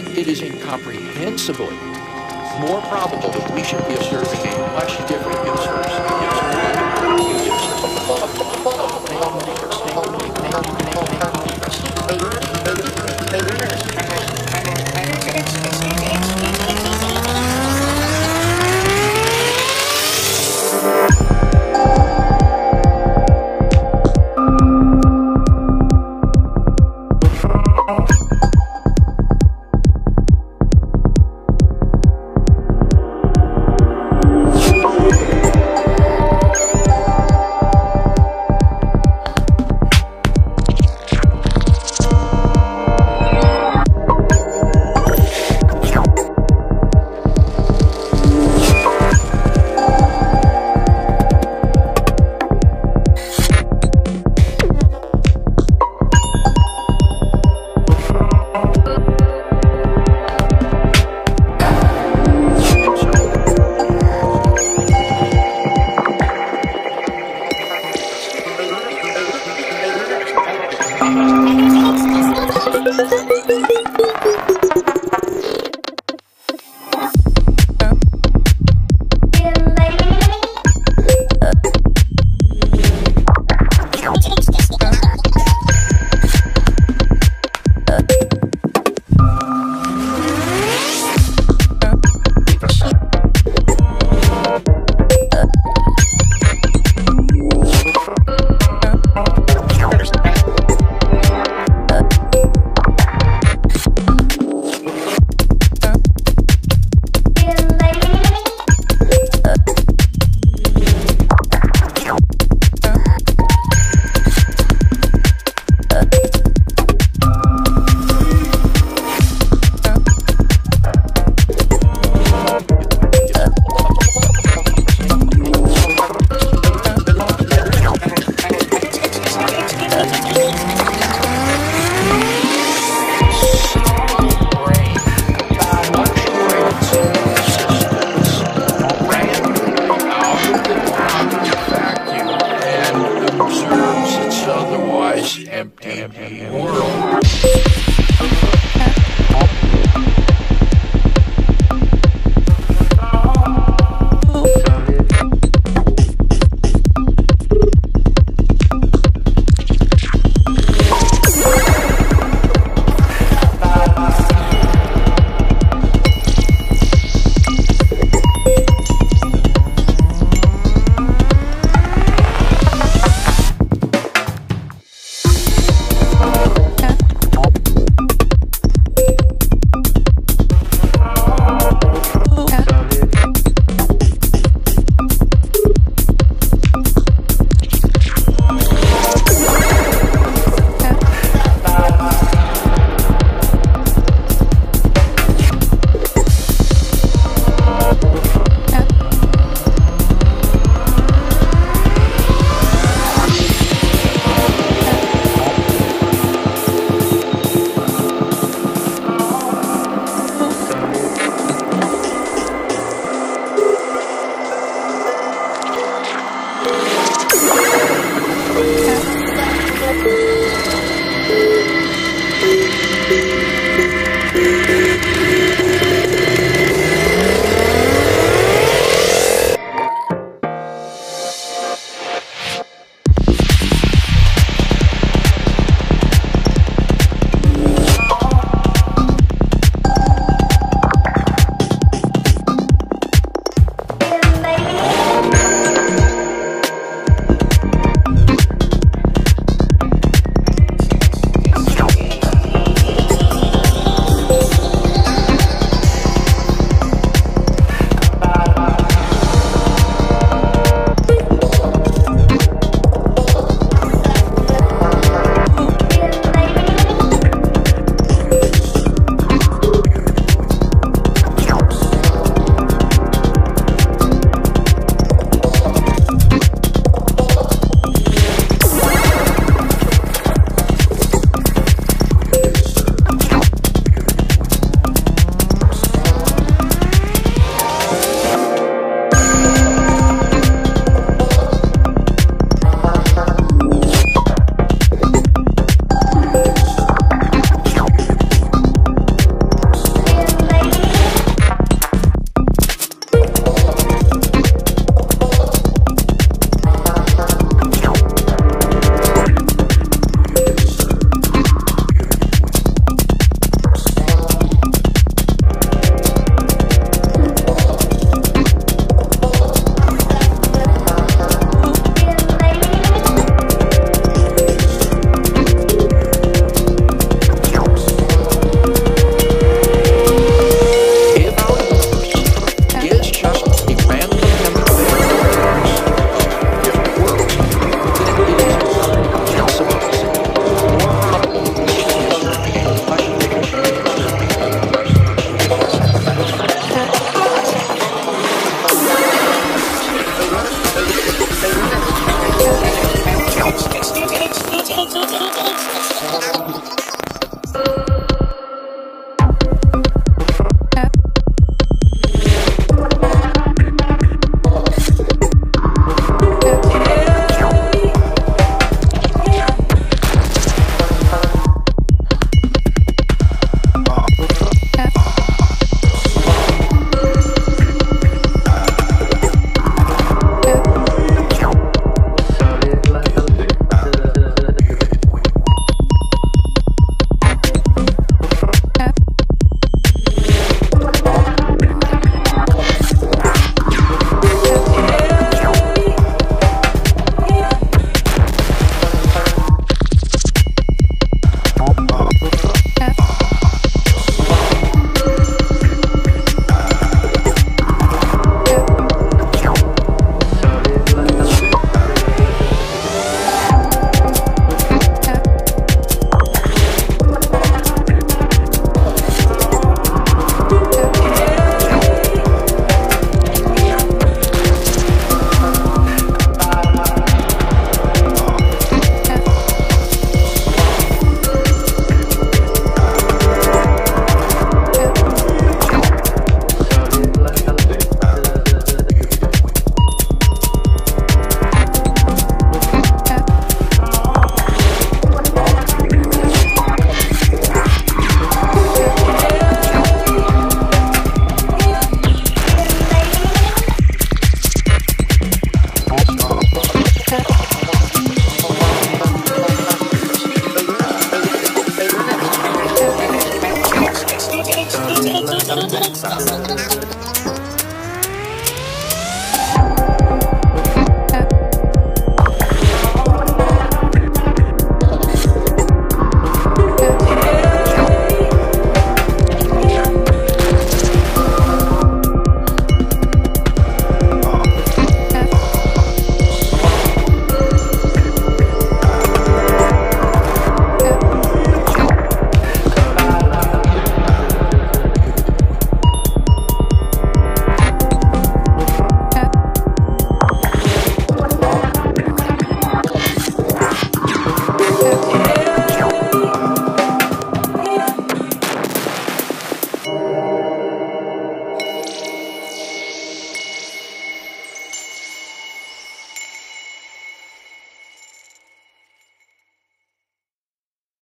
then it is incomprehensibly more probable that we should be observing a much different universe. universe